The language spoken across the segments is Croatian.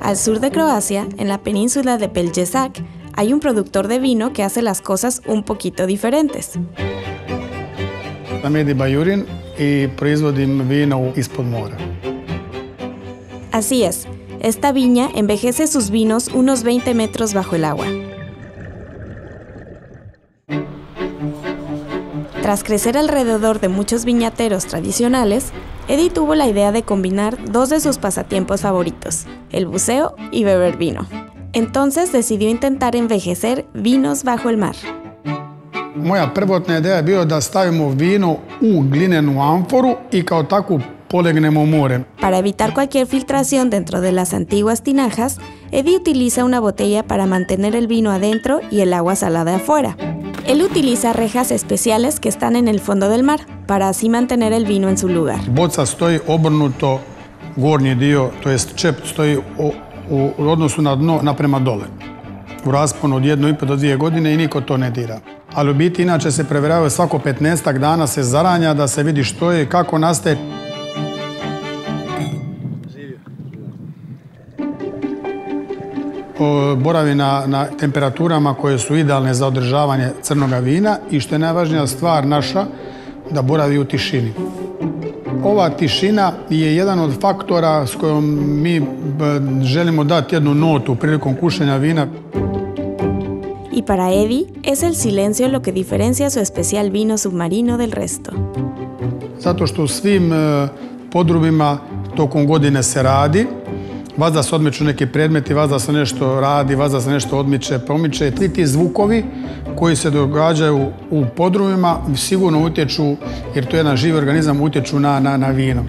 Al sur de Croacia, en la península de Peljesak, hay un productor de vino que hace las cosas un poquito diferentes. Así es, esta viña envejece sus vinos unos 20 metros bajo el agua. Tras crecer alrededor de muchos viñateros tradicionales, Eddie tuvo la idea de combinar dos de sus pasatiempos favoritos, el buceo y beber vino. Entonces decidió intentar envejecer vinos bajo el mar. Moja prvotna ideja je bio da stavimo vino u glinenu amforu i kao takvu polegnemo more. Para evitar cualquier filtración dentro de las antiguas tinajas, Eddie utiliza una botella para mantener el vino adentro y el agua salada afuera. Él utiliza rejas especiales que están en el fondo del mar, para así mantener el vino en su lugar. Boca stoji obrnuto, gornji dio, to jest čep stoji u, u odnosu na dno naprema dole. U rasponu od jednu i po do dvije godine i niko to ne dira. Ali u biti inače se preveravaju svako 15 dana se zaranja da se vidi što je i kako nastaje. Boravi na, na temperaturama koje su idealne za održavanje crnoga vina i što je najvažnija stvar naša, da boravi u tišini. Ova tišina je jedan od faktora s kojom mi b, želimo dati jednu notu prilikom kušanja vina. Y para Eddie, es el silencio lo que diferencia su especial vino submarino del resto. Zato što u svim e, podrumima tokom godine se radi, vazda se odmiču neki predmeti, vazda se nešto radi, vazda se nešto odmiče, promiče. Svi ti zvukovi koji se događaju u podrumima sigurno utječu, jer to je jedan živi organizam, utječu na, na, na vino.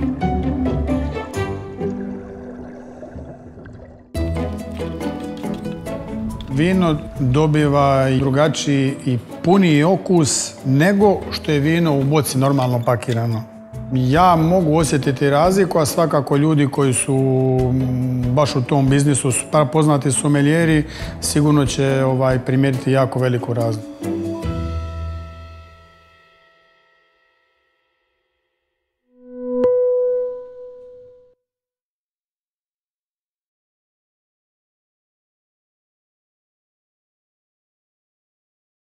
Vino dobiva i drugačiji i puniji okus nego što je vino u boci normalno pakirano. Ja mogu osjetiti razliku, a svakako ljudi koji su baš u tom biznisu, poznati someljeri, sigurno će ovaj, primijetiti jako veliku razliku.